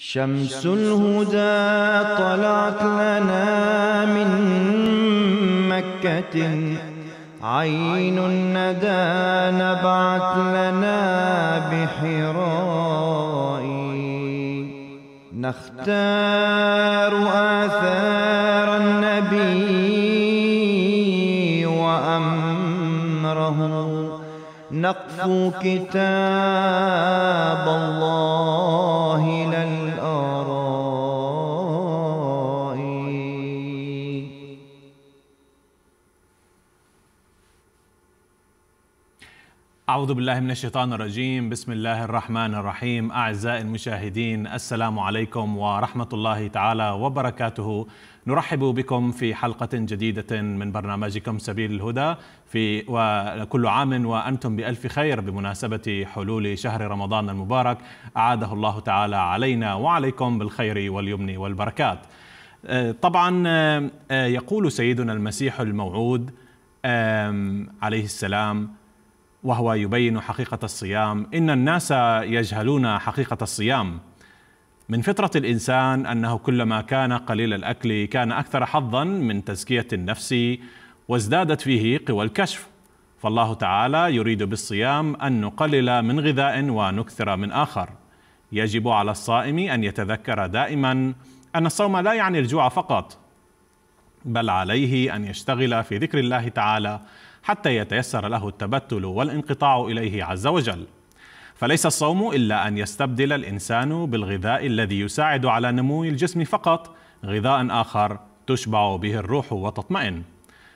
شمس الهدى طلعت لنا من مكة. عين الندى نبعت لنا بحراء نختار آثار النبي وأمره. نقفو كتاب الله للآراء أعوذ بالله من الشيطان الرجيم. بسم الله الرحمن الرحيم. أعزائي المشاهدين السلام عليكم ورحمة الله تعالى وبركاته. نرحب بكم في حلقة جديدة من برنامجكم سبيل الهدى في وكل عام وأنتم بألف خير بمناسبة حلول شهر رمضان المبارك أعاده الله تعالى علينا وعليكم بالخير واليمن والبركات. طبعا يقول سيدنا المسيح الموعود عليه السلام وهو يبين حقيقة الصيام. إن الناس يجهلون حقيقة الصيام. من فطرة الإنسان أنه كلما كان قليل الأكل كان أكثر حظا من تزكية النفس وازدادت فيه قوى الكشف. فالله تعالى يريد بالصيام أن نقلل من غذاء ونكثر من آخر. يجب على الصائم أن يتذكر دائما أن الصوم لا يعني الجوع فقط بل عليه أن يشتغل في ذكر الله تعالى حتى يتيسر له التبتل والانقطاع إليه عز وجل. فليس الصوم إلا أن يستبدل الإنسان بالغذاء الذي يساعد على نمو الجسم فقط غذاء آخر تشبع به الروح وتطمئن.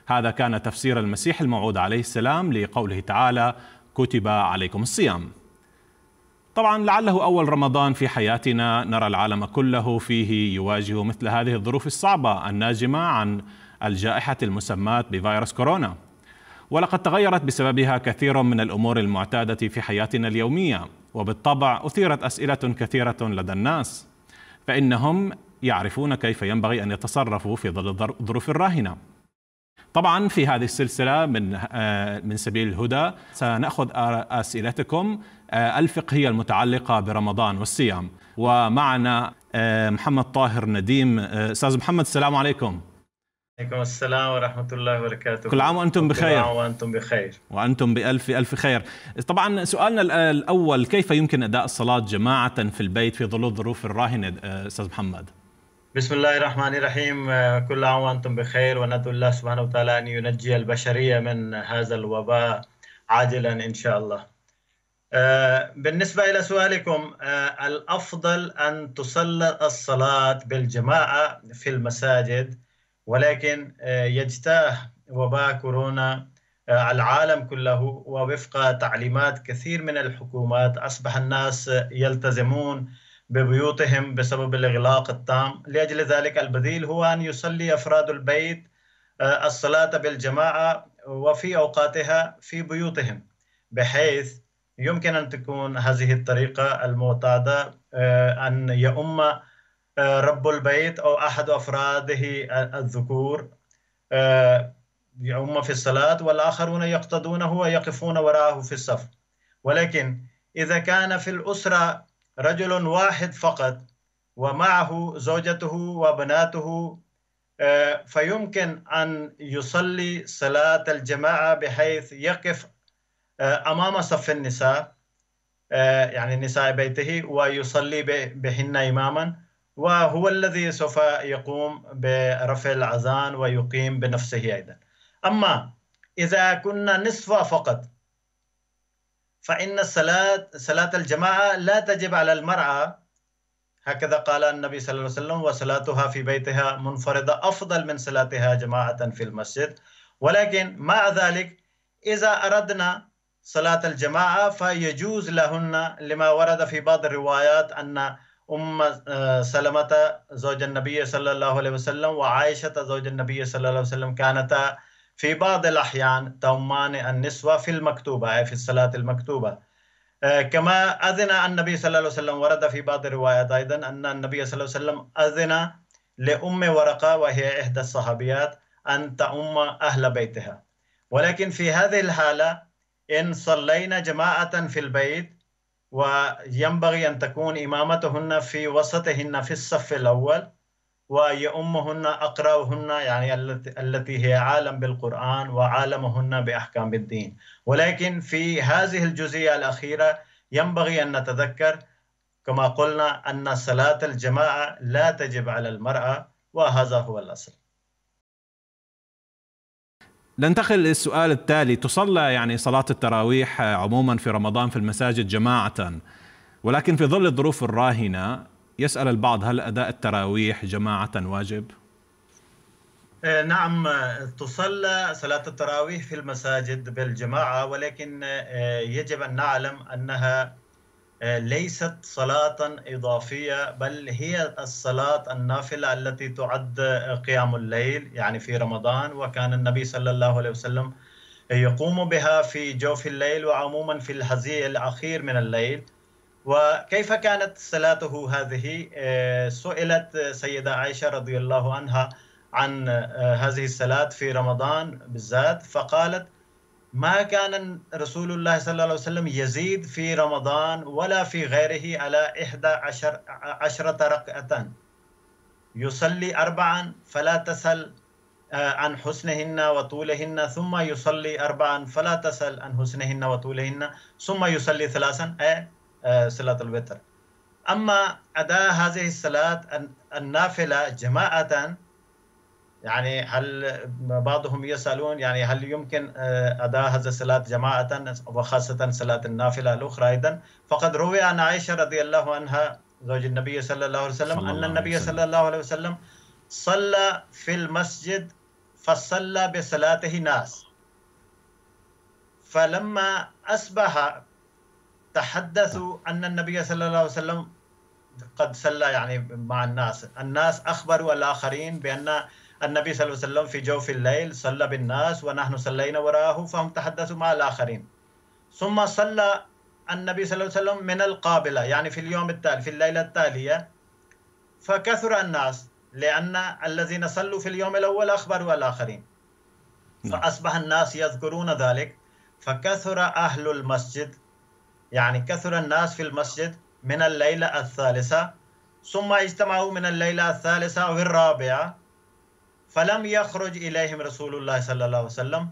هذا كان تفسير المسيح الموعود عليه السلام لقوله تعالى كتب عليكم الصيام طبعا لعله أول رمضان في حياتنا نرى العالم كله فيه يواجه مثل هذه الظروف الصعبة الناجمة عن الجائحة المسماة بفيروس كورونا. ولقد تغيرت بسببها كثير من الأمور المعتادة في حياتنا اليومية وبالطبع أثيرت أسئلة كثيرة لدى الناس فإنهم يعرفون كيف ينبغي أن يتصرفوا في ظل الظروف الراهنة. طبعا في هذه السلسلة من من سبيل الهدى سنأخذ أسئلتكم الفقهيه المتعلقة برمضان والصيام. ومعنا محمد طاهر نديم. أستاذ محمد السلام عليكم. عليكم السلام ورحمة الله وبركاته. كل عام وأنتم بخير. كل عام وأنتم بخير. وأنتم بألف ألف خير. طبعا سؤالنا الأول كيف يمكن أداء الصلاة جماعة في البيت في ظل الظروف الراهنة أستاذ محمد؟ بسم الله الرحمن الرحيم. كل عام وأنتم بخير. وندعو الله سبحانه وتعالى أن ينجي البشرية من هذا الوباء عاجلا إن شاء الله. بالنسبة إلى سؤالكم الأفضل أن تصلى الصلاة بالجماعة في المساجد ولكن يجتاح وباء كورونا العالم كله ووفق تعليمات كثير من الحكومات. أصبح الناس يلتزمون ببيوتهم بسبب الإغلاق التام. لأجل ذلك البديل هو أن يصلي أفراد البيت الصلاة بالجماعة وفي أوقاتها في بيوتهم بحيث يمكن أن تكون هذه الطريقة المعتادة أن يؤم رب البيت أو أحد أفراده الذكور. يؤم في الصلاة والآخرون يقتدونه ويقفون وراءه في الصف. ولكن إذا كان في الأسرة رجل واحد فقط ومعه زوجته وبناته فيمكن أن يصلي صلاة الجماعة بحيث يقف أمام صف النساء يعني نساء بيته ويصلي بهن إماما. وهو الذي سوف يقوم برفع الأذان ويقيم بنفسه أيضا. أما إذا كنا نصف فقط فإن الصلاة صلاة الجماعة لا تجب على المرأة هكذا قال النبي صلى الله عليه وسلم وصلاتها في بيتها منفردة أفضل من صلاتها جماعة في المسجد. ولكن مع ذلك إذا أردنا صلاة الجماعة فيجوز لهن لما ورد في بعض الروايات أن أم سلمة زوج النبي صلى الله عليه وسلم وعائشة زوج النبي صلى الله عليه وسلم كانتا في بعض الأحيان تؤمان النسوة في المكتوبة أي في الصلاة المكتوبة. كما أذن النبي صلى الله عليه وسلم ورد في بعض الروايات أيضا أن النبي صلى الله عليه وسلم أذن لأم ورقة وهي إحدى الصحابيات أن تؤم أهل بيتها. ولكن في هذه الحالة إن صلينا جماعة في البيت وينبغي أن تكون إمامتهن في وسطهن في الصف الأول ويؤمهن أقرأهن يعني التي هي عالم بالقرآن وعالمهن بأحكام الدين. ولكن في هذه الجزئية الأخيرة ينبغي أن نتذكر كما قلنا أن صلاة الجماعة لا تجب على المرأة وهذا هو الأصل. ننتقل للسؤال التالي تصلى يعني صلاة التراويح عموما في رمضان في المساجد جماعة ولكن في ظل الظروف الراهنة يسأل البعض هل أداء التراويح جماعة واجب؟ آه، نعم تصلى صلاة التراويح في المساجد بالجماعة ولكن آه، يجب أن نعلم أنها ليست صلاة إضافية بل هي الصلاة النافلة التي تعد قيام الليل يعني في رمضان وكان النبي صلى الله عليه وسلم يقوم بها في جوف الليل وعموما في الهزيع الأخير من الليل. وكيف كانت صلاته هذه؟ آه، سئلت سيدة عائشة رضي الله عنها عن آه، هذه الصلاة في رمضان بالذات فقالت ما كان رسول الله صلى الله عليه وسلم يزيد في رمضان ولا في غيره على إحدى عشر عشرة ركعة يصلي أربعا فلا تسل آه، عن حسنهن وطولهن ثم يصلي أربعا فلا تسل عن حسنهن وطولهن ثم يصلي ثلاثا أي آه، صلاة الوتر. أما أداء هذه الصلاة النافلة جماعة يعني هل بعضهم يسألون يعني هل يمكن آه، أداء هذه الصلاة جماعة وخاصة صلاة النافلة الأخرى أيضا؟ فقد روي عن عائشة رضي الله عنها زوج النبي صلى الله عليه وسلم أن النبي صلى الله عليه وسلم صلى في المسجد فصلى بصلاته ناس. فلما أصبح تحدثوا أن النبي صلى الله عليه وسلم قد صلى يعني مع الناس. الناس أخبروا الآخرين بأن النبي صلى الله عليه وسلم في جوف الليل صلى بالناس ونحن صلينا وراءه فهم تحدثوا مع الآخرين. ثم صلى النبي صلى الله عليه وسلم من القابلة يعني في اليوم التالي في الليلة التالية. فكثر الناس لأن الذين صلوا في اليوم الأول أخبروا الآخرين. نعم. فأصبح الناس يذكرون ذلك. فكثر أهل المسجد يعني كثر الناس في المسجد من الليلة الثالثة. ثم اجتمعوا من الليلة الثالثة أو الرابعة. فلم يخرج إليهم رسول الله صلى الله عليه وسلم.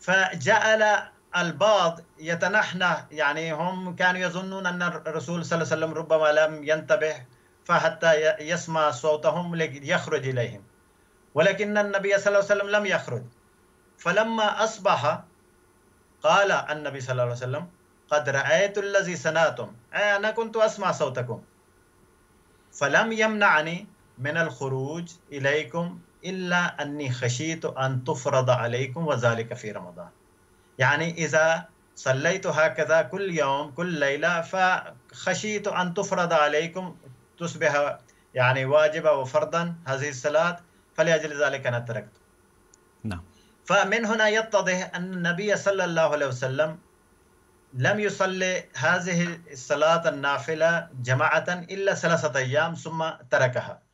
فجعل البعض يتنحنى يعني هم كانوا يظنون أن الرسول صلى الله عليه وسلم ربما لم ينتبه فحتى يسمع صوتهم يخرج إليهم. ولكن النبي صلى الله عليه وسلم لم يخرج. فلما أصبح قال النبي صلى الله عليه وسلم قد رأيت الذي صنعتم. أنا كنت أسمع صوتكم. فلم يمنعني من الخروج إليكم إلا أني خشيت أن تفرض عليكم وذلك في رمضان. يعني إذا صليت هكذا كل يوم كل ليلة فخشيت أن تفرض عليكم تصبح يعني واجبة وفرضا هذه الصلاة فلأجل ذلك أنا تركت. نعم. فمن هنا يتضح أن النبي صلى الله عليه وسلم لم يصلي هذه الصلاة النافلة جماعة إلا ثلاثة أيام ثم تركها.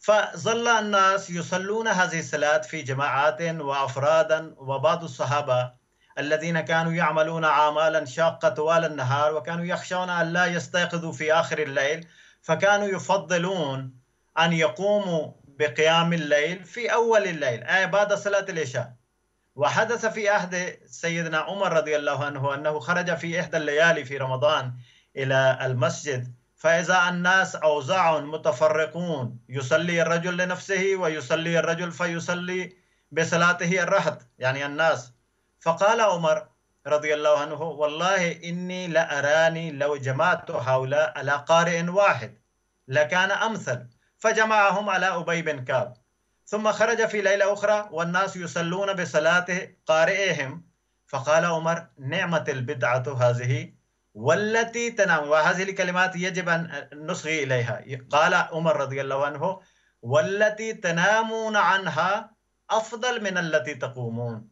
فظل الناس يصلون هذه الصلاة في جماعات وأفرادا وبعض الصحابة الذين كانوا يعملون أعمالا شاقة طوال النهار وكانوا يخشون أن لا يستيقظوا في آخر الليل فكانوا يفضلون أن يقوموا بقيام الليل في أول الليل أي بعد صلاة العشاء. وحدث في عهد سيدنا عمر رضي الله عنه أنه خرج في إحدى الليالي في رمضان إلى المسجد فإذا الناس أوزاع متفرقون يصلي الرجل لنفسه ويصلي الرجل فيصلي بصلاته الرهط يعني الناس. فقال عمر رضي الله عنه والله إني لأراني لو جمعت هؤلاء على قارئ واحد لكان أمثل فجمعهم على أبي بن كعب. ثم خرج في ليلة أخرى والناس يصلون بصلاة قارئهم. فقال عمر نعمة البدعة هذه والتي تنام وهذه الكلمات يجب أن نصغي إليها. قال عمر رضي الله عنه والتي تنامون عنها أفضل من التي تقومون.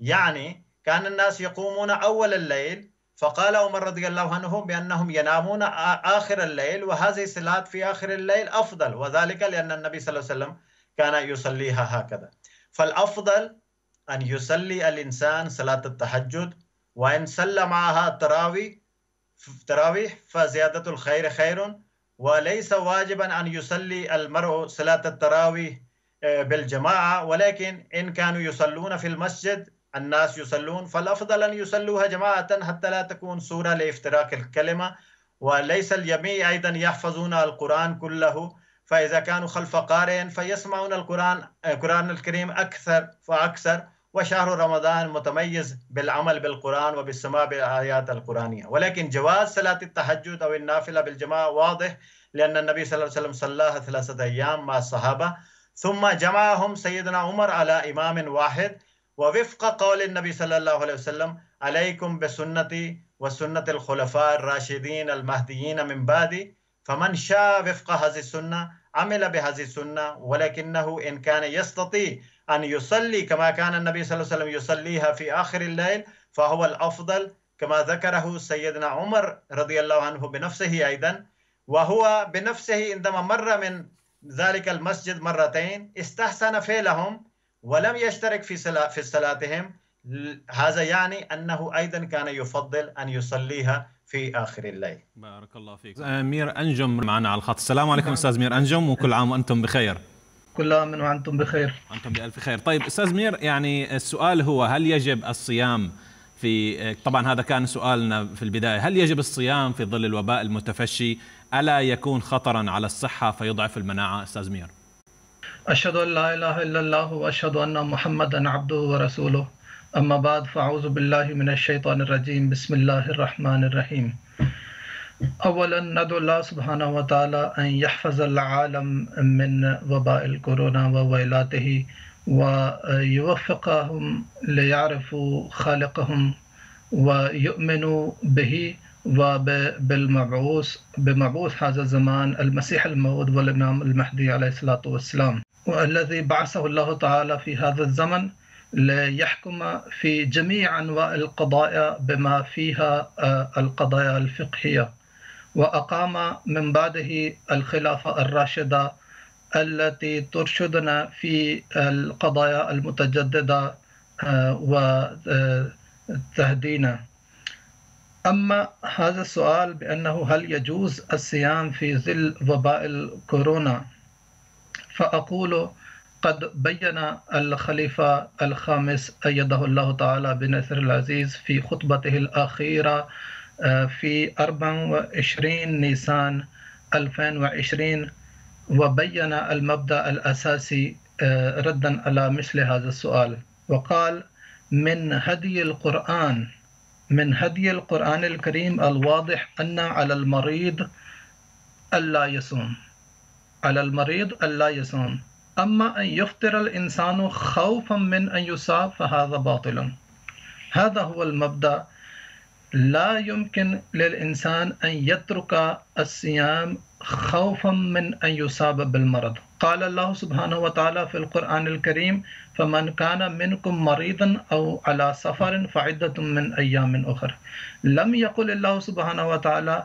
يعني كان الناس يقومون أول الليل فقال عمر رضي الله عنه بأنهم ينامون آخر الليل وهذه الصلاة في آخر الليل أفضل. وذلك لأن النبي صلى الله عليه وسلم كان يصليها هكذا. فالأفضل أن يصلي الإنسان صلاة التهجد وإن صلى معها التراوي التراويح فزيادة الخير خير. وليس واجبا أن يصلي المرء صلاة التراويح آه، بالجماعة. ولكن إن كانوا يصلون في المسجد الناس يصلون. فالأفضل أن يصلوها جماعة حتى لا تكون صورة لافتراك الكلمة. وليس الجميع أيضا يحفظون القرآن كله. فإذا كانوا خلف قارئ فيسمعون القرآن القرآن الكريم أكثر فأكثر. وشهر رمضان متميز بالعمل بالقرآن وبالسماع بالآيات القرآنية. ولكن جواز صلاة التهجد أو النافلة بالجماعة واضح لأن النبي صلى الله عليه وسلم صلاها ثلاثة أيام مع الصحابة. ثم جمعهم سيدنا عمر على إمام واحد ووفق قول النبي صلى الله عليه وسلم عليكم بسنتي وسنة الخلفاء الراشدين المهديين من بعدي فمن شاء وفق هذه السنة عمل بهذه السنة ولكنه إن كان يستطيع أن يصلي كما كان النبي صلى الله عليه وسلم يصليها في آخر الليل فهو الأفضل كما ذكره سيدنا عمر رضي الله عنه بنفسه أيضا. وهو بنفسه عندما مر من ذلك المسجد مرتين استحسن فعلهم ولم يشترك في في صلاتهم. هذا يعني أنه أيضا كان يفضل أن يصليها في آخر الليل. بارك الله فيك. مير أنجم معنا على الخط. السلام عليكم أستاذ مير أنجم وكل عام وأنتم بخير. كل عام وأنتم بخير. أنتم بألف خير. طيب أستاذ مير يعني السؤال هو هل يجب الصيام في طبعا هذا كان سؤالنا في البداية هل يجب الصيام في ظل الوباء المتفشي؟ ألا يكون خطرا على الصحة فيضعف المناعة؟ أستاذ مير. أشهد أن لا إله إلا الله وأشهد أن محمدا عبده ورسوله. أما بعد فأعوذ بالله من الشيطان الرجيم. بسم الله الرحمن الرحيم. أولا ندعو الله سبحانه وتعالى أن يحفظ العالم من وباء الكورونا وويلاته ويوفقهم ليعرفوا خالقهم ويؤمنوا به وبالمبعوث بمبعوث هذا الزمان المسيح الموعود والإمام المهدي عليه الصلاة والسلام. والذي بعثه الله تعالى في هذا الزمن ليحكم في جميع أنواع القضايا بما فيها آه، القضايا الفقهية. وأقام من بعده الخلافة الراشدة التي ترشدنا في القضايا المتجددة آه، وتهدينا أما هذا السؤال بأنه هل يجوز الصيام في ظل وباء الكورونا؟ فأقول قد بين الخليفة الخامس أيده الله تعالى بنصر العزيز في خطبته الأخيرة آه، في 24 نيسان 2020 وبين المبدأ الأساسي آه، ردا على مثل هذا السؤال. وقال من هدي القرآن من هدي القرآن الكريم الواضح أن على المريض ألا يصوم على المريض ألا يصوم. أما أن يفطر الإنسان خوفا من أن يصاب فهذا باطل. هذا هو المبدأ لا يمكن للإنسان أن يترك الصيام خوفا من أن يصاب بالمرض. قال الله سبحانه وتعالى في القرآن الكريم فمن كان منكم مريضا أو على سفر فعدة من أيام أخرى لم يقل الله سبحانه وتعالى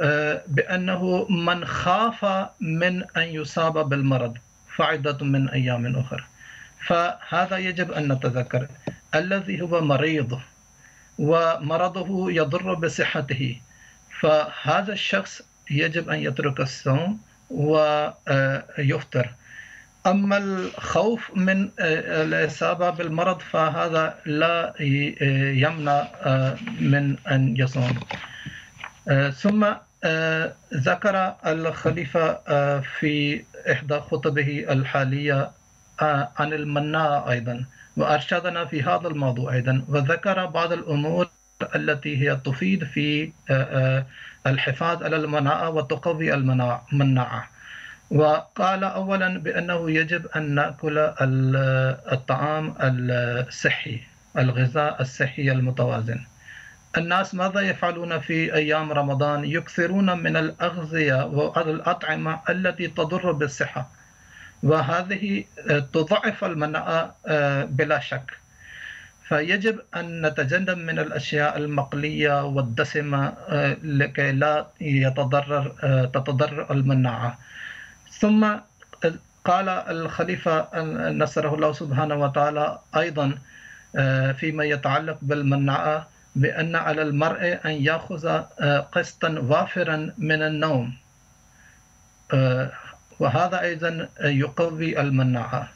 آه، بأنه من خاف من أن يصاب بالمرض فعدة من أيام أخرى فهذا يجب أن نتذكر. الذي هو مريض ومرضه يضر بصحته. فهذا الشخص يجب أن يترك الصوم ويفطر. أما الخوف من الإصابة بالمرض فهذا لا يمنع من أن يصوم. ثم ذكر الخليفة في إحدى خطبه الحالية عن المناعة أيضا. وأرشدنا في هذا الموضوع أيضا وذكر بعض الأمور التي هي تفيد في الحفاظ على المناعة وتقوي المناعة وقال أولا بأنه يجب أن نأكل الطعام الصحي الغذاء الصحي المتوازن. الناس ماذا يفعلون في أيام رمضان؟ يكثرون من الأغذية والأطعمة التي تضر بالصحة. وهذه تضعف المناعة بلا شك. فيجب أن نتجنب من الأشياء المقلية والدسمة لكي لا يتضرر تتضرر المناعة. ثم قال الخليفة نصره الله سبحانه وتعالى أيضا فيما يتعلق بالمناعة بأن على المرء أن يأخذ قسطا وافرا من النوم. وهذا أيضا يقوي المناعة.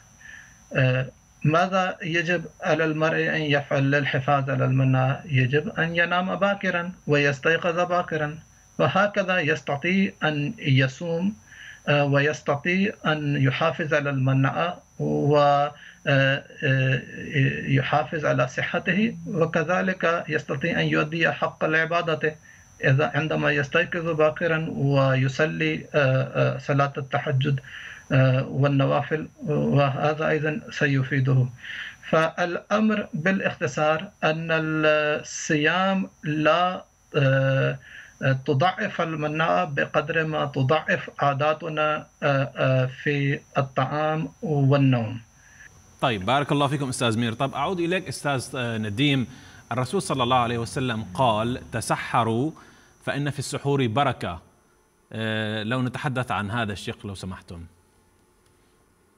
ماذا يجب على المرء أن يفعل للحفاظ على المناعة؟ يجب أن ينام باكرا ويستيقظ باكرا وهكذا يستطيع أن يصوم ويستطيع أن يحافظ على المناعة ويحافظ على صحته وكذلك يستطيع أن يؤدي حق العبادة إذا عندما يستيقظ باكرا ويصلي صلاة التحجد والنوافل وهذا أيضا سيفيده. فالأمر بالاختصار أن الصيام لا تضعف المناعة بقدر ما تضعف عاداتنا في الطعام والنوم. طيب بارك الله فيكم أستاذ مير. طب أعود إليك أستاذ نديم. الرسول صلى الله عليه وسلم قال تسحروا فإن في السحور بركة. لو نتحدث عن هذا الشق لو سمحتم.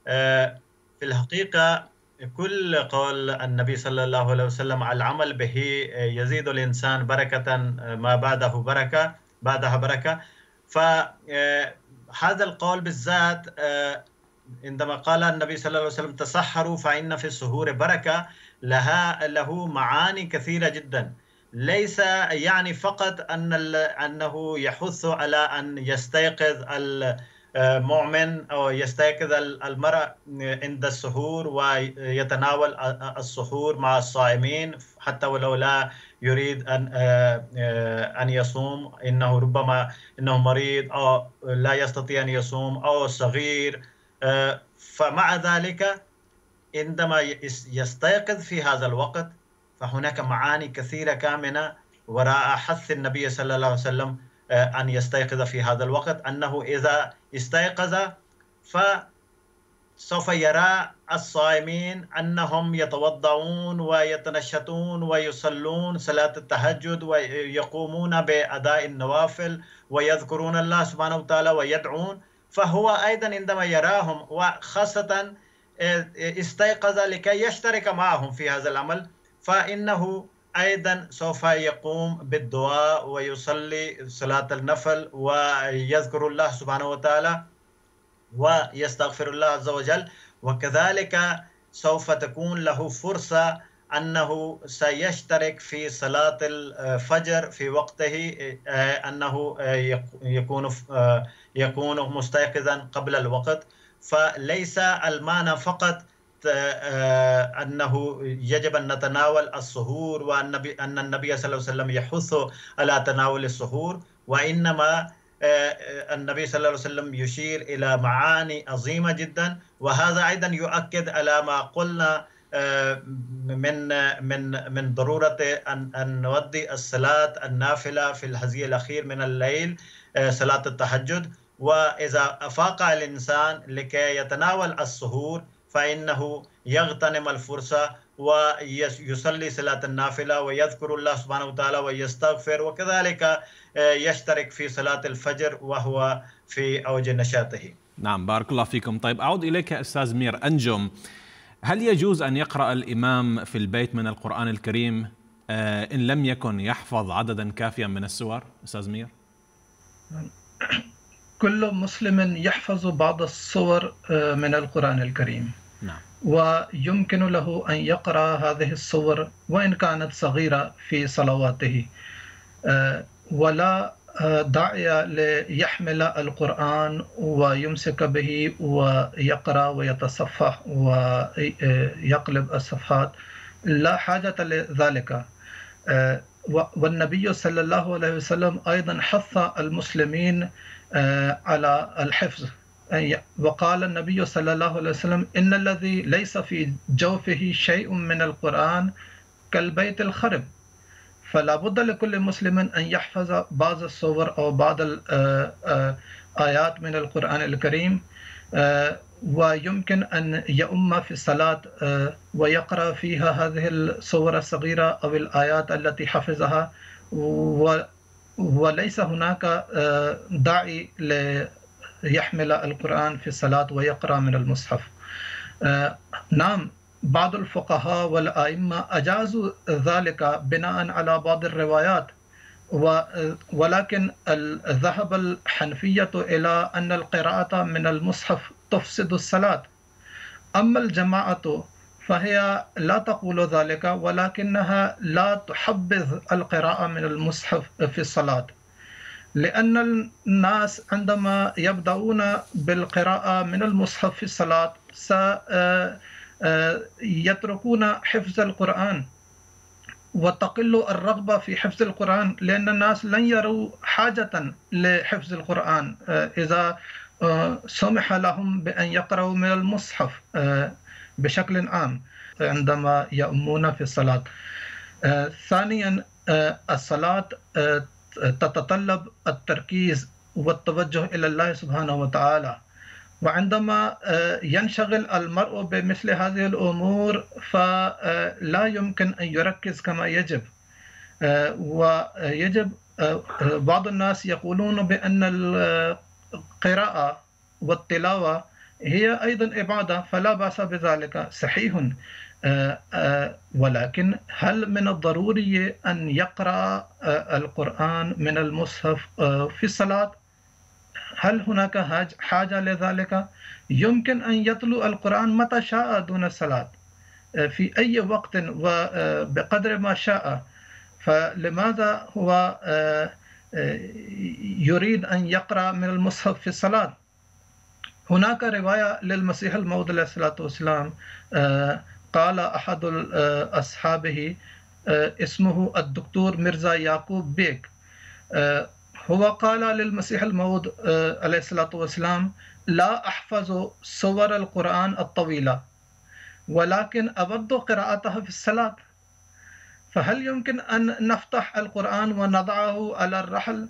في الحقيقة كل قول النبي صلى الله عليه وسلم العمل به يزيد الإنسان بركة ما بعده بركة بعدها بركة. فهذا القول بالذات عندما قال النبي صلى الله عليه وسلم تسحروا فإن في السهور بركة لها له معاني كثيرة جدا. ليس يعني فقط أن أنه يحث على أن يستيقظ مؤمن أو يستيقظ المرء عند السحور ويتناول السحور مع الصائمين حتى ولو لا يريد أن أن يصوم. إنه ربما إنه مريض أو لا يستطيع أن يصوم أو صغير. فمع ذلك عندما يستيقظ في هذا الوقت فهناك معاني كثيرة كامنة وراء حث النبي صلى الله عليه وسلم أن يستيقظ في هذا الوقت أنه إذا استيقظ فسوف يرى الصائمين أنهم يتوضعون ويتنشطون ويصلون صلاة التهجد ويقومون بأداء النوافل ويذكرون الله سبحانه وتعالى ويدعون. فهو أيضا عندما يراهم وخاصة استيقظ لكي يشترك معهم في هذا العمل فإنه أيضا سوف يقوم بالدعاء ويصلي صلاة النفل ويذكر الله سبحانه وتعالى ويستغفر الله عز وجل. وكذلك سوف تكون له فرصة أنه سيشترك في صلاة الفجر في وقته أنه يكون يكون مستيقظا قبل الوقت. فليس المعنى فقط أنه يجب أن نتناول السحور وأن أن النبي صلى الله عليه وسلم يحث على تناول السحور وإنما النبي صلى الله عليه وسلم يشير إلى معاني عظيمة جدا وهذا أيضا يؤكد على ما قلنا من من من ضرورة أن أن نودي الصلاة النافلة في الهزي الأخير من الليل صلاة التهجد. وإذا أفاق الإنسان لكي يتناول السحور فإنه يغتنم الفرصة ويصلي صلاة النافلة ويذكر الله سبحانه وتعالى ويستغفر وكذلك يشترك في صلاة الفجر وهو في أوج نشاطه. نعم بارك الله فيكم. طيب أعود إليك أستاذ مير أنجم. هل يجوز أن يقرأ الإمام في البيت من القرآن الكريم إن لم يكن يحفظ عددا كافيا من السور؟ أستاذ مير؟ كل مسلم يحفظ بعض الصور من القرآن الكريم. نعم. ويمكن له أن يقرأ هذه الصور وإن كانت صغيرة في صلواته. ولا داعي ليحمل القرآن ويمسك به ويقرأ ويتصفح ويقلب الصفحات. لا حاجة لذلك. والنبي صلى الله عليه وسلم أيضا حث المسلمين على الحفظ. وقال النبي صلى الله عليه وسلم إن الذي ليس في جوفه شيء من القرآن كالبيت الخرب. فلا بد لكل مسلم أن يحفظ بعض الصور أو بعض الآيات من القرآن الكريم. ويمكن أن يؤم في الصلاة ويقرأ فيها هذه الصور الصغيرة أو الآيات التي حفظها. وليس هناك داعي يحمل القرآن في الصلاة ويقرأ من المصحف. نعم بعض الفقهاء والأئمة أجازوا ذلك بناء على بعض الروايات ولكن ذهب الحنفية إلى أن القراءة من المصحف تفسد الصلاة. أما الجماعة فهي لا تقول ذلك ولكنها لا تحبذ القراءة من المصحف في الصلاة. لأن الناس عندما يبدأون بالقراءة من المصحف في الصلاة سيتركون آه، حفظ القرآن وتقل الرغبة في حفظ القرآن لأن الناس لن يروا حاجة لحفظ القرآن آه، إذا آه، سمح لهم بأن يقرأوا من المصحف بشكل عام عندما يؤمون في الصلاة. ثانيا الصلاة تتطلب التركيز والتوجه إلى الله سبحانه وتعالى. وعندما آه، ينشغل المرء بمثل هذه الأمور فلا يمكن أن يركز كما يجب. آه، ويجب آه، بعض الناس يقولون بأن القراءة والتلاوة هي أيضا عبادة فلا بأس بذلك. صحيح. آه، آه، ولكن هل من الضروري أن يقرأ آه، القرآن من المصحف في الصلاة؟ هل هناك حاجة لذلك؟ يمكن أن يتلو القرآن متى شاء دون الصلاة في أي وقت وبقدر ما شاء فلماذا هو يريد أن يقرأ من المصحف في الصلاة هناك رواية للمسيح الموعود عليه الصلاة والسلام قال أحد أصحابه اسمه الدكتور مرزا يعقوب بيك. هو قال للمسيح الموعود عليه الصلاة والسلام لا أحفظ صور القرآن الطويلة ولكن أود قراءتها في الصلاة. فهل يمكن أن نفتح القرآن ونضعه على الرحل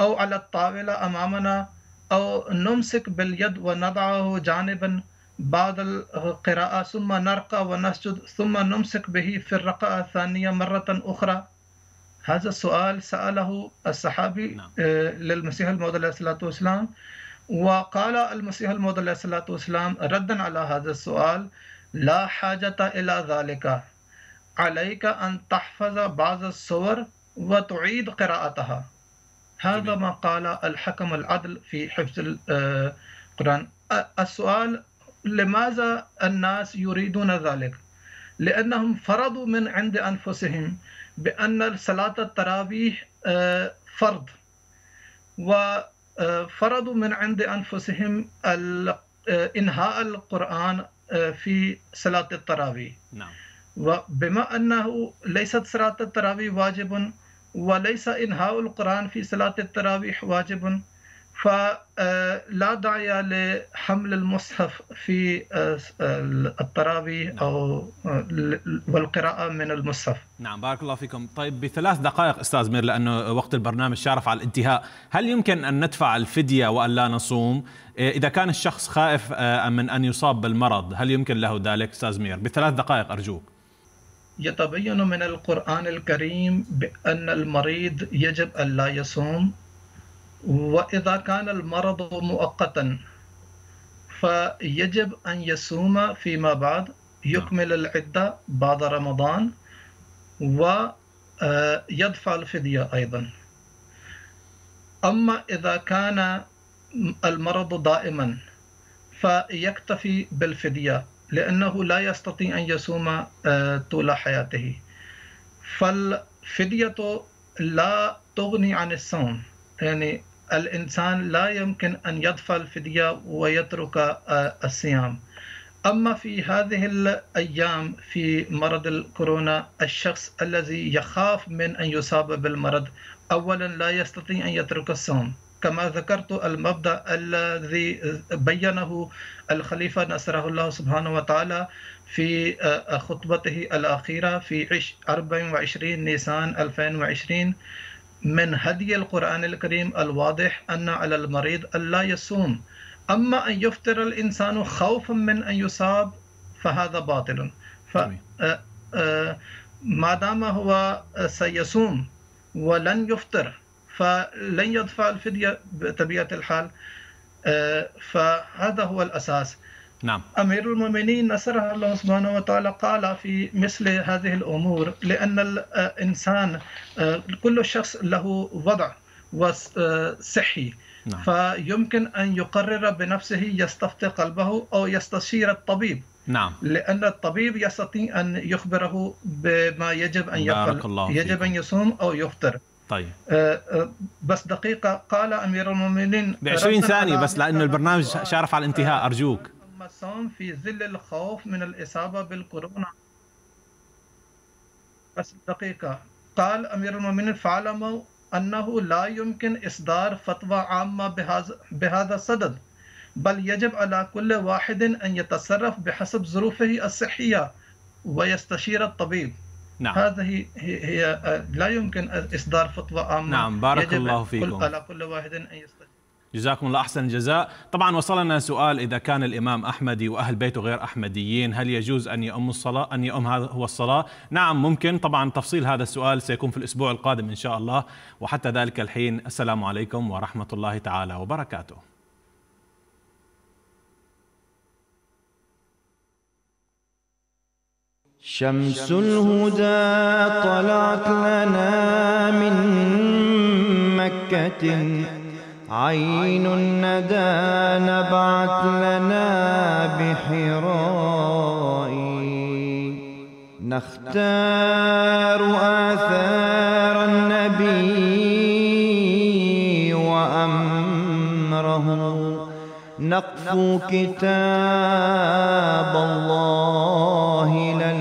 أو على الطاولة أمامنا أو نمسك باليد ونضعه جانبا؟ بعد القراءة ثم نرقى ونسجد ثم نمسك به في الرقعة الثانية مرة أخرى. هذا السؤال سأله الصحابي نعم. آه، للمسيح الموعود عليه الصلاة والسلام. وقال المسيح الموعود عليه الصلاة والسلام ردا على هذا السؤال لا حاجة إلى ذلك. عليك أن تحفظ بعض الصور وتعيد قراءتها. هذا ما قال الحكم العدل في حفظ القرآن. السؤال لماذا الناس يريدون ذلك؟ لأنهم فرضوا من عند أنفسهم بأن صلاة التراويح آه، فرض. وفرضوا من عند أنفسهم آه، إنهاء القرآن آه، في صلاة التراويح. نعم. وبما أنه ليست صلاة التراويح واجب وليس إنهاء القرآن في صلاة التراويح واجب فلا داعي لحمل المصحف في التراويح أو والقراءة من المصحف. نعم بارك الله فيكم. طيب بثلاث دقائق أستاذ مير لأنه وقت البرنامج شارف على الانتهاء. هل يمكن أن ندفع الفدية وأن لا نصوم؟ إذا كان الشخص خائف من أن يصاب بالمرض هل يمكن له ذلك أستاذ مير؟ بثلاث دقائق أرجوك. يتبين من القرآن الكريم بأن المريض يجب أن لا يصوم. وإذا كان المرض مؤقتا فيجب أن يصوم فيما بعد يكمل العدة بعد رمضان ويدفع الفدية أيضا. أما إذا كان المرض دائما فيكتفي بالفدية لأنه لا يستطيع أن يصوم آه، طول حياته. فالفدية لا تغني عن الصوم يعني الإنسان لا يمكن أن يدفع الفدية ويترك آه، الصيام. أما في هذه الأيام في مرض الكورونا الشخص الذي يخاف من أن يصاب بالمرض أولا لا يستطيع أن يترك الصوم. كما ذكرت المبدأ الذي بينه الخليفة نصره الله سبحانه وتعالى في آه، خطبته الأخيرة في 24 نيسان 2020 من هدي القرآن الكريم الواضح أن على المريض ألا يصوم. أما أن يفطر الإنسان خوفا من أن يصاب فهذا باطل. ف آه، آه، ما دام هو سيصوم ولن يفطر فلن يدفع الفدية بطبيعة الحال. فهذا هو الأساس. نعم. أمير المؤمنين نصره الله سبحانه وتعالى قال في مثل هذه الأمور لأن الإنسان آه، كل شخص له وضع وصحي. نعم. فيمكن أن يقرر بنفسه يستفتي قلبه أو يستشير الطبيب. نعم. لأن الطبيب يستطيع أن يخبره بما يجب أن يفعل يجب. أن يصوم أو يفطر. طيب. آه، آه، بس دقيقة قال أمير المؤمنين ب 20 ردا ثانية بس لأنه البرنامج شارف على الانتهاء أرجوك. الصوم في ظل الخوف من الإصابة بالكورونا. بس دقيقة. قال أمير المؤمنين فاعلموا أنه لا يمكن إصدار فتوى عامة بهذا بهذا الصدد بل يجب على كل واحد أن يتصرف بحسب ظروفه الصحية ويستشير الطبيب. نعم. هذه هي, هي لا يمكن إصدار فتوى عامة. نعم، بارك يجب الله فيكم. على كل واحد أن يستشير جزاكم الله أحسن الجزاء. طبعا وصلنا سؤال إذا كان الإمام أحمدي وأهل بيته غير أحمديين هل يجوز أن يؤم الصلاة أن يؤم هذا هو الصلاة؟ نعم ممكن. طبعا تفصيل هذا السؤال سيكون في الأسبوع القادم إن شاء الله. وحتى ذلك الحين السلام عليكم ورحمة الله تعالى وبركاته. شمس الهدى طلعت لنا من مكة. عين الندى نبعت لنا بحراء نختار آثار النبي وأمره. نقف كتاب الله لنا